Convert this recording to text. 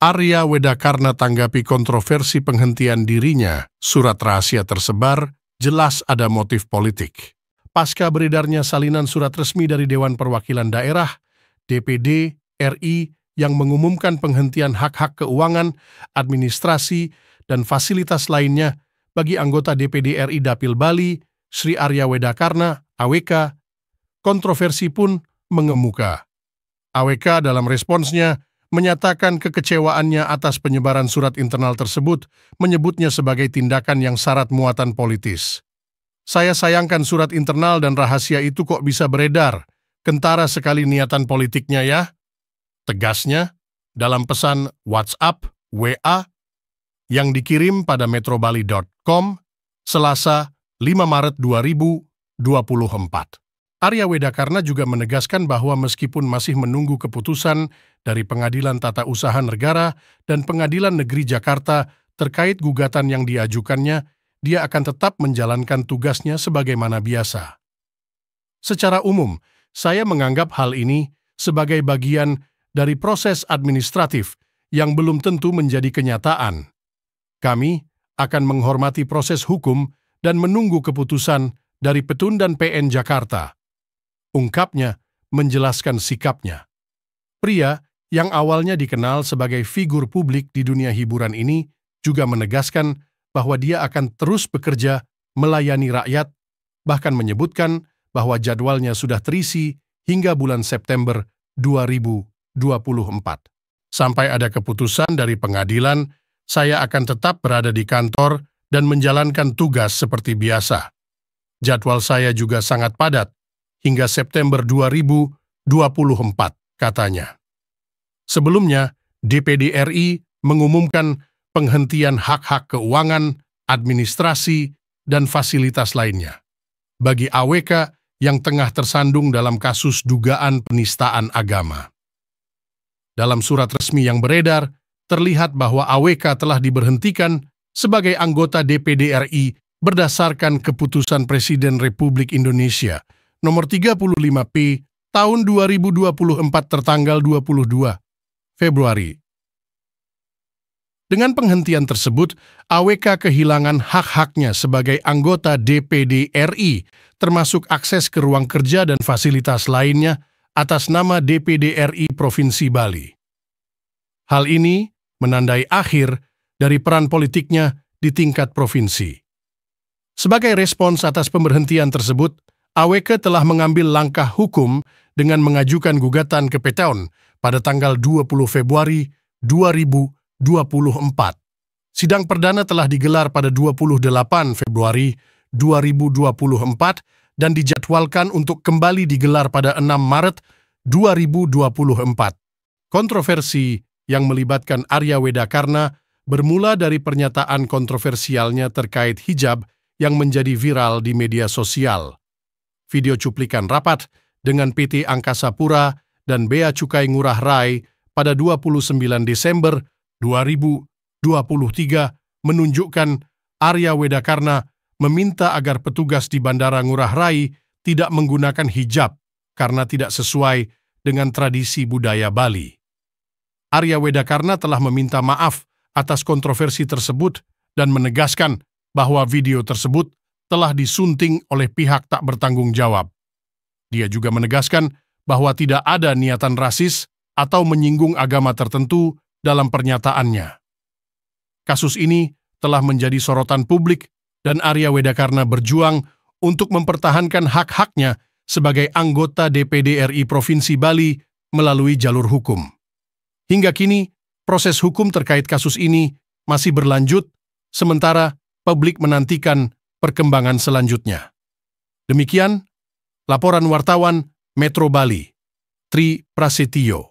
Arya Wedakarna tanggapi kontroversi penghentian dirinya, surat rahasia tersebar, jelas ada motif politik. Pasca beredarnya salinan surat resmi dari Dewan Perwakilan Daerah, DPD, RI, yang mengumumkan penghentian hak-hak keuangan, administrasi, dan fasilitas lainnya bagi anggota DPD RI Dapil Bali, Sri Arya Wedakarna, AWK, kontroversi pun mengemuka. AWK dalam responsnya menyatakan kekecewaannya atas penyebaran surat internal tersebut, menyebutnya sebagai tindakan yang syarat muatan politis. Saya sayangkan surat internal dan rahasia itu kok bisa beredar. Kentara sekali niatan politiknya ya. Tegasnya, dalam pesan WhatsApp, WA, yang dikirim pada metrobali.com, Selasa 5 Maret 2024. Arya Wedakarna juga menegaskan bahwa meskipun masih menunggu keputusan dari Pengadilan Tata Usaha Negara dan Pengadilan Negeri Jakarta terkait gugatan yang diajukannya, dia akan tetap menjalankan tugasnya sebagaimana biasa. Secara umum, saya menganggap hal ini sebagai bagian dari proses administratif yang belum tentu menjadi kenyataan. Kami akan menghormati proses hukum dan menunggu keputusan dari Petun dan PN Jakarta ungkapnya menjelaskan sikapnya. Pria yang awalnya dikenal sebagai figur publik di dunia hiburan ini juga menegaskan bahwa dia akan terus bekerja melayani rakyat, bahkan menyebutkan bahwa jadwalnya sudah terisi hingga bulan September 2024. Sampai ada keputusan dari pengadilan, saya akan tetap berada di kantor dan menjalankan tugas seperti biasa. Jadwal saya juga sangat padat, hingga September 2024, katanya. Sebelumnya, DPD RI mengumumkan penghentian hak-hak keuangan, administrasi, dan fasilitas lainnya bagi AWK yang tengah tersandung dalam kasus dugaan penistaan agama. Dalam surat resmi yang beredar, terlihat bahwa AWK telah diberhentikan sebagai anggota DPD RI berdasarkan keputusan Presiden Republik Indonesia nomor 35P tahun 2024 tertanggal 22 Februari. Dengan penghentian tersebut, AWK kehilangan hak-haknya sebagai anggota DPD RI, termasuk akses ke ruang kerja dan fasilitas lainnya atas nama DPD RI Provinsi Bali. Hal ini menandai akhir dari peran politiknya di tingkat provinsi. Sebagai respons atas pemberhentian tersebut, AWK telah mengambil langkah hukum dengan mengajukan gugatan ke Peteon pada tanggal 20 Februari 2024. Sidang perdana telah digelar pada 28 Februari 2024 dan dijadwalkan untuk kembali digelar pada 6 Maret 2024. Kontroversi yang melibatkan Arya Wedakarna bermula dari pernyataan kontroversialnya terkait hijab yang menjadi viral di media sosial video cuplikan rapat dengan PT Angkasa Pura dan Bea Cukai Ngurah Rai pada 29 Desember 2023 menunjukkan Arya Wedakarna meminta agar petugas di Bandara Ngurah Rai tidak menggunakan hijab karena tidak sesuai dengan tradisi budaya Bali. Arya Wedakarna telah meminta maaf atas kontroversi tersebut dan menegaskan bahwa video tersebut telah disunting oleh pihak tak bertanggung jawab. Dia juga menegaskan bahwa tidak ada niatan rasis atau menyinggung agama tertentu dalam pernyataannya. Kasus ini telah menjadi sorotan publik dan Arya Wedakarna berjuang untuk mempertahankan hak-haknya sebagai anggota DPD RI Provinsi Bali melalui jalur hukum. Hingga kini, proses hukum terkait kasus ini masih berlanjut, sementara publik menantikan perkembangan selanjutnya. Demikian laporan wartawan Metro Bali, Tri Prasetyo.